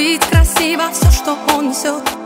любить красиво все, что он несет.